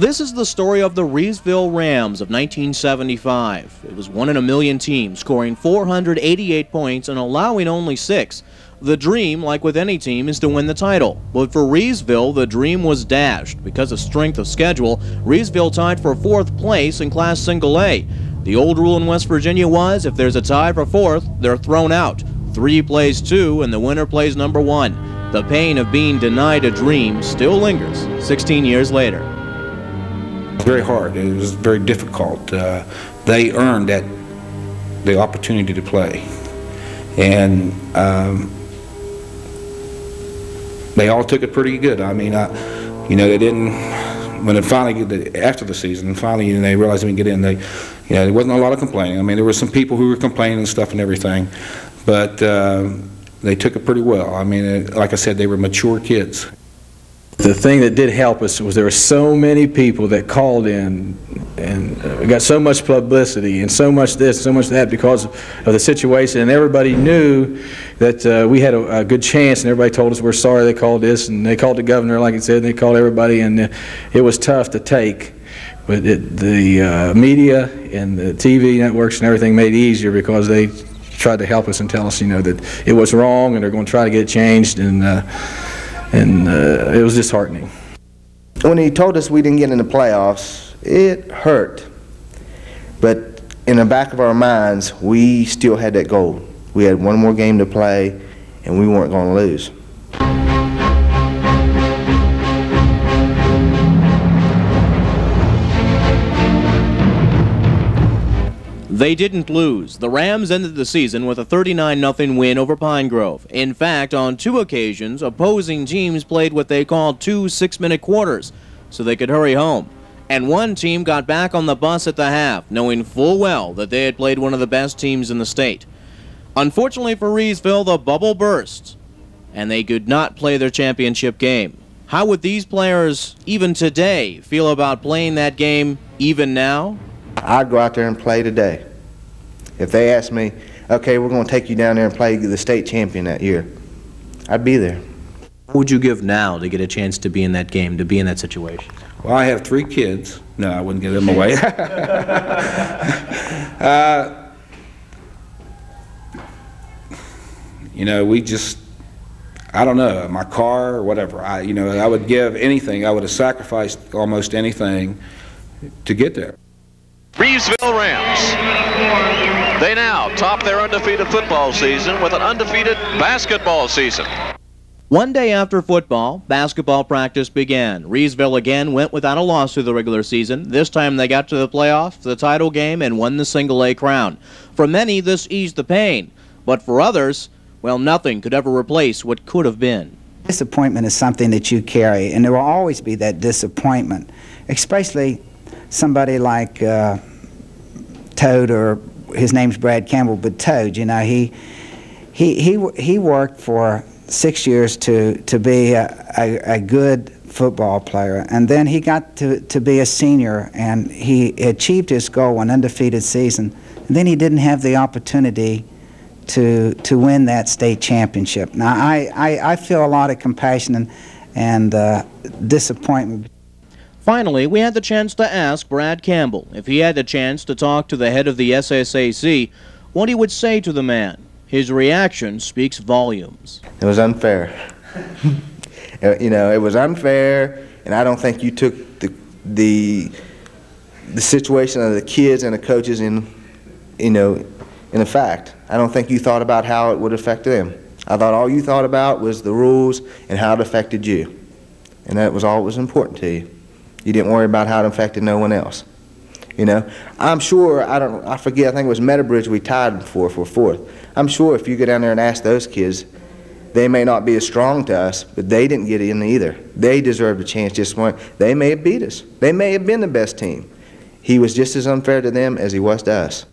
This is the story of the Rivesville Rams of 1975. It was one in a million team, scoring 488 points and allowing only six. The dream, like with any team, is to win the title. But for Rivesville, the dream was dashed. Because of strength of schedule, Rivesville tied for fourth place in Class Single A. The old rule in West Virginia was if there's a tie for fourth, they're thrown out. Three plays two, and the winner plays number one. The pain of being denied a dream still lingers 16 years later very hard. It was very difficult. Uh, they earned that the opportunity to play, and um, they all took it pretty good. I mean, I, you know, they didn't. When it finally after the season, finally you know, they realized they can get in. They, you know, there wasn't a lot of complaining. I mean, there were some people who were complaining and stuff and everything, but uh, they took it pretty well. I mean, it, like I said, they were mature kids the thing that did help us was there were so many people that called in and uh, got so much publicity and so much this, so much that because of the situation. And everybody knew that uh, we had a, a, good chance, and everybody told us we're sorry they called this, and they called the governor, like I said, and they called everybody, and uh, it was tough to take. But it, the uh, media and the TV networks and everything made it easier because they tried to help us and tell us, you know, that it was wrong, and they're going to try to get it changed, and uh, and uh, it was disheartening. When he told us we didn't get in the playoffs, it hurt. But in the back of our minds, we still had that goal. We had one more game to play, and we weren't going to lose. They didn't lose. The Rams ended the season with a 39-0 win over Pine Grove. In fact, on two occasions, opposing teams played what they called two six-minute quarters so they could hurry home. And one team got back on the bus at the half, knowing full well that they had played one of the best teams in the state. Unfortunately for Rivesville, the bubble burst, and they could not play their championship game. How would these players, even today, feel about playing that game even now? I'd go out there and play today. If they asked me, okay, we're going to take you down there and play the state champion that year, I'd be there. What would you give now to get a chance to be in that game, to be in that situation? Well, I have three kids. No, I wouldn't give them away. uh, you know, we just, I don't know, my car or whatever. I, you know, I would give anything. I would have sacrificed almost anything to get there. Rivesville Rams. They now top their undefeated football season with an undefeated basketball season. One day after football, basketball practice began. Rivesville again went without a loss through the regular season. This time they got to the playoffs, the title game, and won the single A crown. For many, this eased the pain. But for others, well, nothing could ever replace what could have been. Disappointment is something that you carry, and there will always be that disappointment, especially somebody like uh, Toad or his name's Brad Campbell, but Toad, you know, he he he he worked for six years to to be a, a, a good football player, and then he got to to be a senior, and he achieved his goal, an undefeated season. And then he didn't have the opportunity to to win that state championship. Now I I, I feel a lot of compassion and and uh, disappointment. Finally, we had the chance to ask Brad Campbell if he had the chance to talk to the head of the SSAC, what he would say to the man. His reaction speaks volumes. It was unfair. Uh, you know, it was unfair, and I don't think you took the the the situation of the kids and the coaches in, you know, in effect. I don't think you thought about how it would affect them. I thought all you thought about was the rules and how it affected you, and that was all that was important to you. You didn't worry about how it affected no one else. You know, I'm sure, I don't, I forget, I think it was Meadowbridge we tied for for fourth. I'm sure if you go down there and ask those kids, they may not be as strong to us, but they didn't get in either. They deserved a chance just one. They may have beat us. They may have been the best team. He was just as unfair to them as he was to us.